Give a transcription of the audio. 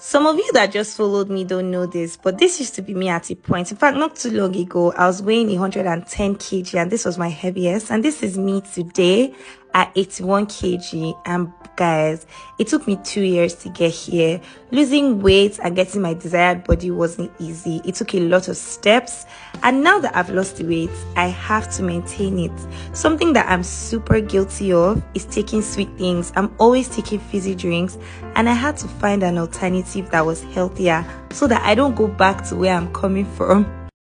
Some of you that just followed me don't know this, but this used to be me at a point. In fact, not too long ago, I was weighing 110 kg and this was my heaviest. And this is me today at 81 kg. And guys, it took me two years to get here. Losing weight and getting my desired body wasn't easy. It took a lot of steps. And now that I've lost the weight, I have to maintain it. Something that I'm super guilty of is taking sweet things. I'm always taking fizzy drinks and I had to find an alternative that was healthier so that I don't go back to where I'm coming from.